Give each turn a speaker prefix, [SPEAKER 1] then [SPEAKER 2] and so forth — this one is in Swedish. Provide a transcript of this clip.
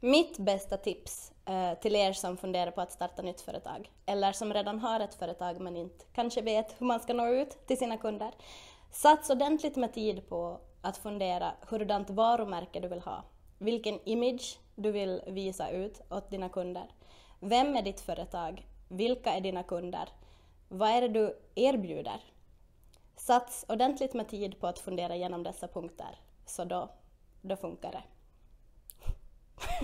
[SPEAKER 1] Mitt bästa tips eh, till er som funderar på att starta nytt företag, eller som redan har ett företag men inte kanske vet hur man ska nå ut till sina kunder. Sats ordentligt med tid på att fundera hurdant varumärke du vill ha, vilken image du vill visa ut åt dina kunder. Vem är ditt företag? Vilka är dina kunder? Vad är det du erbjuder? Sats ordentligt med tid på att fundera igenom dessa punkter, så då, då funkar det.